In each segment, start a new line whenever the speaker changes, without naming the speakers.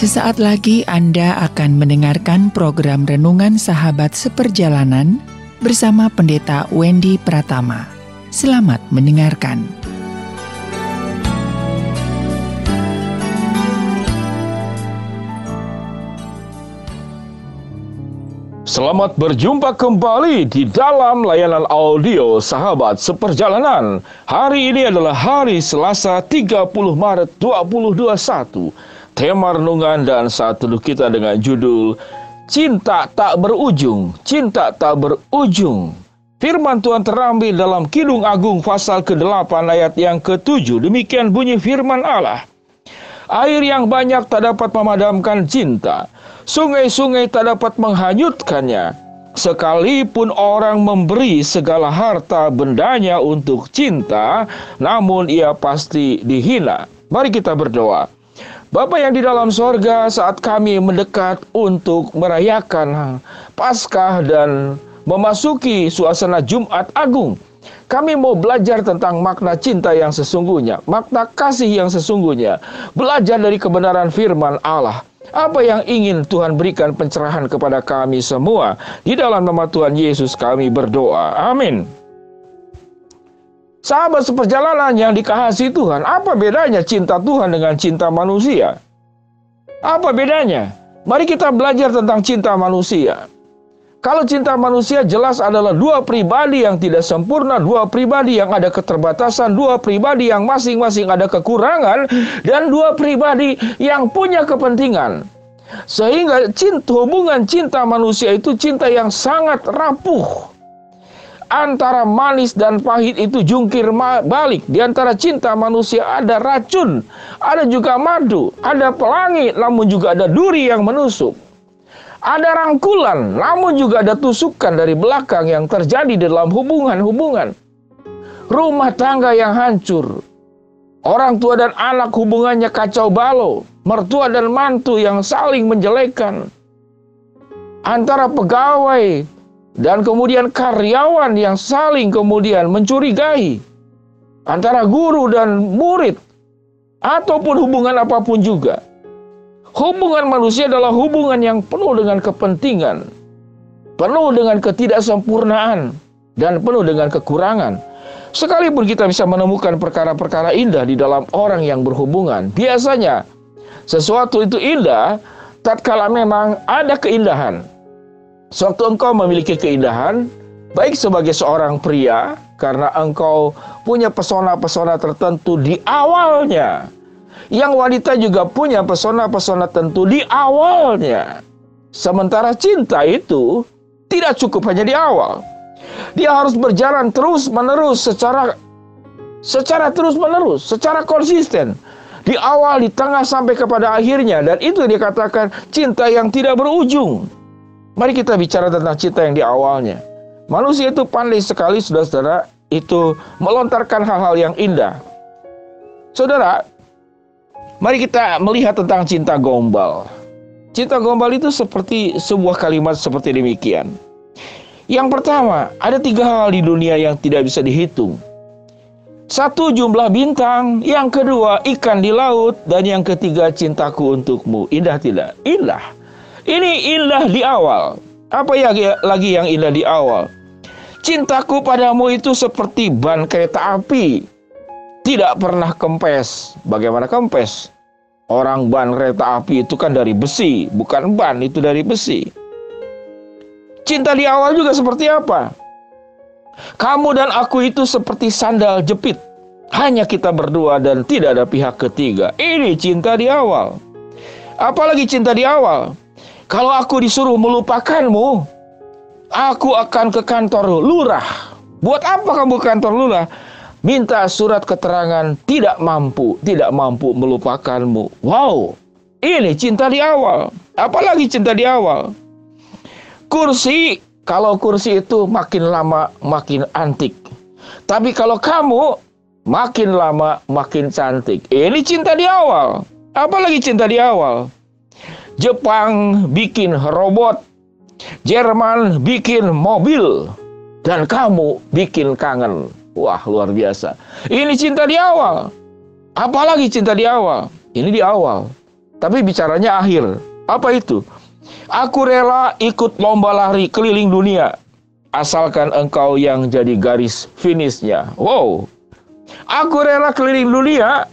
Sesaat lagi Anda akan mendengarkan program Renungan Sahabat Seperjalanan bersama Pendeta Wendy Pratama. Selamat mendengarkan.
Selamat berjumpa kembali di dalam layanan audio Sahabat Seperjalanan. Hari ini adalah hari Selasa 30 Maret 2021. Tema renungan dan saat teduh kita dengan judul Cinta tak berujung, cinta tak berujung. Firman Tuhan terambil dalam Kidung Agung pasal ke-8 ayat yang ke-7. Demikian bunyi firman Allah. Air yang banyak tak dapat memadamkan cinta Sungai-sungai tak dapat menghanyutkannya. Sekalipun orang memberi segala harta bendanya untuk cinta, namun ia pasti dihina. Mari kita berdoa. Bapa yang di dalam sorga saat kami mendekat untuk merayakan Paskah dan memasuki suasana Jumat Agung. Kami mau belajar tentang makna cinta yang sesungguhnya, makna kasih yang sesungguhnya, belajar dari kebenaran firman Allah. Apa yang ingin Tuhan berikan pencerahan kepada kami semua. Di dalam nama Tuhan Yesus kami berdoa. Amin. Sahabat seperjalanan yang dikasihi Tuhan, apa bedanya cinta Tuhan dengan cinta manusia? Apa bedanya? Mari kita belajar tentang cinta manusia. Kalau cinta manusia jelas adalah dua pribadi yang tidak sempurna, dua pribadi yang ada keterbatasan, dua pribadi yang masing-masing ada kekurangan, dan dua pribadi yang punya kepentingan. Sehingga cinta, hubungan cinta manusia itu cinta yang sangat rapuh. Antara manis dan pahit itu jungkir balik. Di antara cinta manusia ada racun, ada juga madu, ada pelangi, namun juga ada duri yang menusuk. Ada rangkulan, namun juga ada tusukan dari belakang yang terjadi dalam hubungan-hubungan. Rumah tangga yang hancur. Orang tua dan anak hubungannya kacau balau. Mertua dan mantu yang saling menjelekan. Antara pegawai dan kemudian karyawan yang saling kemudian mencurigai. Antara guru dan murid. Ataupun hubungan apa pun juga Hubungan manusia adalah hubungan yang penuh dengan kepentingan, penuh dengan ketidaksempurnaan, dan penuh dengan kekurangan. Sekalipun kita bisa menemukan perkara-perkara indah di dalam orang yang berhubungan, biasanya sesuatu itu indah tatkala memang ada keindahan. Sewaktu engkau memiliki keindahan, baik sebagai seorang pria, karena engkau punya pesona-pesona tertentu di awalnya, yang wanita juga punya pesona-pesona tentu di awalnya. Sementara cinta itu tidak cukup hanya di awal. Dia harus berjalan terus-menerus secara secara terus-menerus, secara konsisten. Di awal, di tengah sampai kepada akhirnya dan itu dikatakan cinta yang tidak berujung. Mari kita bicara tentang cinta yang di awalnya. Manusia itu pandai sekali saudara-saudara itu melontarkan hal-hal yang indah. Saudara, Mari kita melihat tentang cinta gombal. Cinta gombal itu seperti sebuah kalimat seperti demikian. Yang pertama, ada tiga hal di dunia yang tidak bisa dihitung. Satu jumlah bintang, yang kedua ikan di laut, dan yang ketiga cintaku untukmu. Indah tidak? Indah. Ini indah di awal. Apa ya lagi yang indah di awal? Cintaku padamu itu seperti ban kereta api tidak pernah kempes. Bagaimana kempes? Orang ban kereta api itu kan dari besi, bukan ban itu dari besi. Cinta di awal juga seperti apa? Kamu dan aku itu seperti sandal jepit. Hanya kita berdua dan tidak ada pihak ketiga. Ini cinta di awal. Apalagi cinta di awal. Kalau aku disuruh melupakanmu, aku akan ke kantor lurah. Buat apa kamu ke kantor lurah? minta surat keterangan tidak mampu, tidak mampu melupakanmu. Wow, ini cinta di awal. Apalagi cinta di awal. Kursi, kalau kursi itu makin lama makin antik. Tapi kalau kamu makin lama makin cantik. Ini cinta di awal. Apalagi cinta di awal. Jepang bikin robot, Jerman bikin mobil, dan kamu bikin kangen. Wah, luar biasa. Ini cinta di awal. Apalagi cinta di awal. Ini di awal. Tapi bicaranya akhir. Apa itu? Aku rela ikut lomba lari keliling dunia asalkan engkau yang jadi garis finishnya. Wow. Aku rela keliling dunia,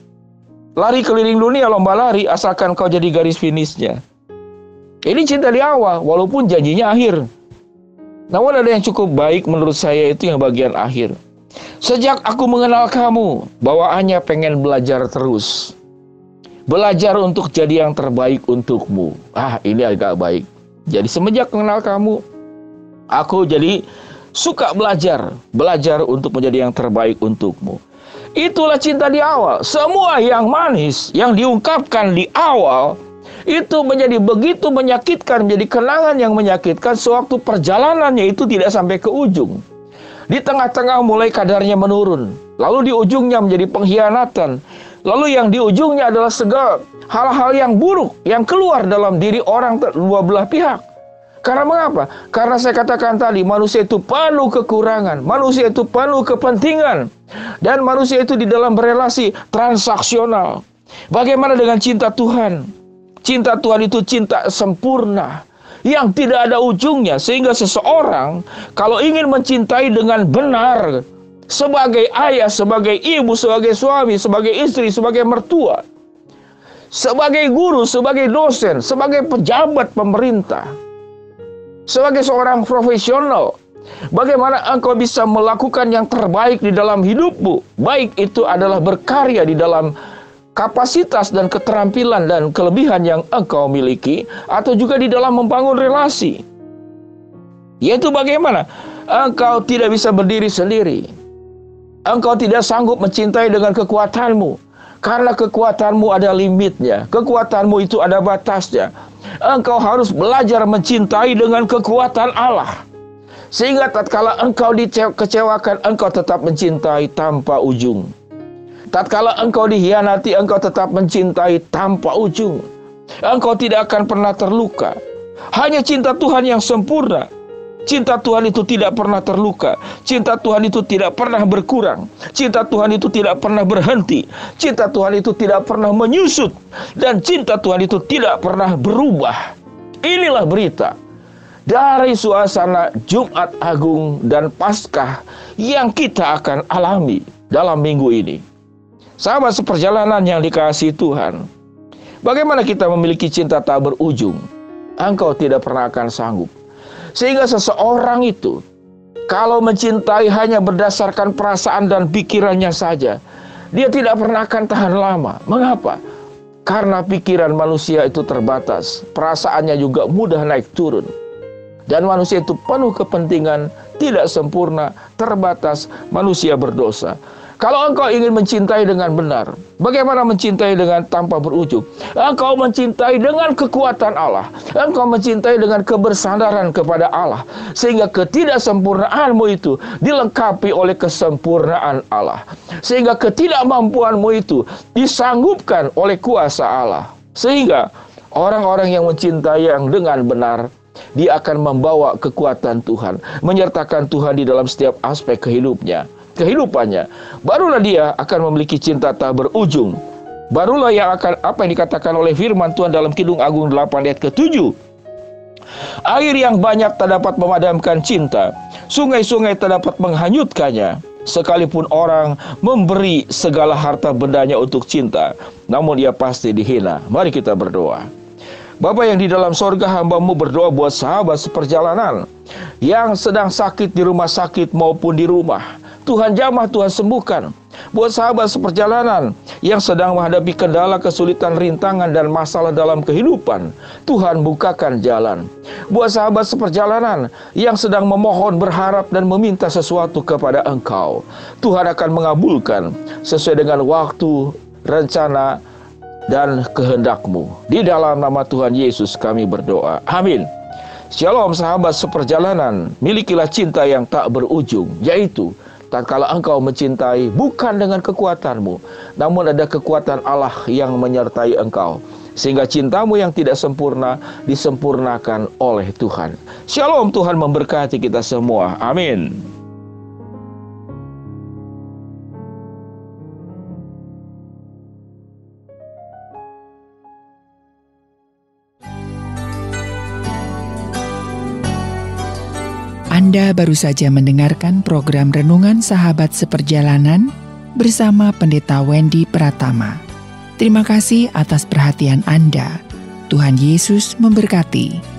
lari keliling dunia lomba lari asalkan engkau jadi garis finishnya. Ini cinta di awal, walaupun janjinya akhir. Namun ada yang cukup baik menurut saya itu yang bagian akhir. Sejak aku mengenal kamu, bawaannya pengen belajar terus. Belajar untuk jadi yang terbaik untukmu. Ah, ini agak baik. Jadi semenjak mengenal kamu, aku jadi suka belajar, belajar untuk menjadi yang terbaik untukmu. Itulah cinta di awal. Semua yang manis yang diungkapkan di awal itu menjadi begitu menyakitkan, menjadi kenangan yang menyakitkan sewaktu perjalanannya itu tidak sampai ke ujung. Di tengah-tengah mulai kadarnya menurun, lalu di ujungnya menjadi pengkhianatan. Lalu yang di ujungnya adalah segala hal-hal yang buruk yang keluar dalam diri orang dua belah pihak. Karena mengapa? Karena saya katakan tadi, manusia itu penuh kekurangan, manusia itu penuh kepentingan, dan manusia itu di dalam berelasi transaksional. Bagaimana dengan cinta Tuhan? Cinta Tuhan itu cinta sempurna yang tidak ada ujungnya, sehingga seseorang kalau ingin mencintai dengan benar, sebagai ayah, sebagai ibu, sebagai suami, sebagai istri, sebagai mertua, sebagai guru, sebagai dosen, sebagai pejabat pemerintah, sebagai seorang profesional. Bagaimana engkau bisa melakukan yang terbaik di dalam hidupmu? Baik itu adalah berkarya di dalam kapasitas dan keterampilan dan kelebihan yang engkau miliki atau juga di dalam membangun relasi. Yaitu bagaimana? Engkau tidak bisa berdiri sendiri. Engkau tidak sanggup mencintai dengan kekuatanmu. Karena kekuatanmu ada limitnya, kekuatanmu itu ada batasnya. Engkau harus belajar mencintai dengan kekuatan Allah. Sehingga tatkala engkau dikecewakan, engkau tetap mencintai tanpa ujung. Tatkala engkau dihianati, engkau tetap mencintai tanpa ujung. Engkau tidak akan pernah terluka. Hanya cinta Tuhan yang sempurna Cinta Tuhan itu tidak pernah terluka. Cinta Tuhan itu tidak pernah berkurang. Cinta Tuhan itu tidak pernah berhenti. Cinta Tuhan itu tidak pernah menyusut. Dan cinta Tuhan itu tidak pernah berubah. Inilah berita dari suasana Jumat Agung dan Paskah yang kita akan alami dalam minggu ini. Sahabat seperjalanan yang dikasih Tuhan, bagaimana kita memiliki cinta tak berujung? Engkau tidak pernah akan sanggup sehingga seseorang itu kalau mencintai hanya berdasarkan perasaan dan pikirannya saja, dia tidak pernah akan tahan lama. Mengapa? Karena pikiran manusia itu terbatas, perasaannya juga mudah naik turun. Dan manusia itu penuh kepentingan, tidak sempurna, terbatas, manusia berdosa. Kalau engkau ingin mencintai dengan benar, bagaimana mencintai dengan tanpa berujung? Engkau mencintai dengan kekuatan Allah. Engkau mencintai dengan kebersadaran kepada Allah. Sehingga ketidaksempurnaanmu itu dilengkapi oleh kesempurnaan Allah. Sehingga ketidakmampuanmu itu disanggupkan oleh kuasa Allah. Sehingga orang-orang yang mencintai yang dengan benar dia akan membawa kekuatan Tuhan, menyertakan Tuhan di dalam setiap aspek kehidupnya kehidupannya, barulah dia akan memiliki cinta tak berujung. Barulah yang akan apa yang dikatakan oleh firman Tuhan dalam Kidung Agung 8 ayat ke-7. Air yang banyak tak dapat memadamkan cinta, sungai-sungai tak dapat menghanyutkannya. Sekalipun orang memberi segala harta bendanya untuk cinta, namun ia pasti dihina. Mari kita berdoa. Bapak yang di dalam sorga hambamu berdoa buat sahabat seperjalanan yang sedang sakit di rumah sakit maupun di rumah. Tuhan jamah, Tuhan sembuhkan. Buat sahabat seperjalanan yang sedang menghadapi kendala, kesulitan, rintangan, dan masalah dalam kehidupan, Tuhan bukakan jalan. Buat sahabat seperjalanan yang sedang memohon, berharap, dan meminta sesuatu kepada Engkau, Tuhan akan mengabulkan sesuai dengan waktu, rencana, dan kehendakmu. Di dalam nama Tuhan Yesus kami berdoa. Amin. Shalom sahabat seperjalanan, milikilah cinta yang tak berujung, yaitu tatkala engkau mencintai bukan dengan kekuatanmu, namun ada kekuatan Allah yang menyertai engkau. Sehingga cintamu yang tidak sempurna disempurnakan oleh Tuhan. Shalom Tuhan memberkati kita semua. Amin.
Anda baru saja mendengarkan program Renungan Sahabat Seperjalanan bersama Pendeta Wendy Pratama. Terima kasih atas perhatian Anda. Tuhan Yesus memberkati.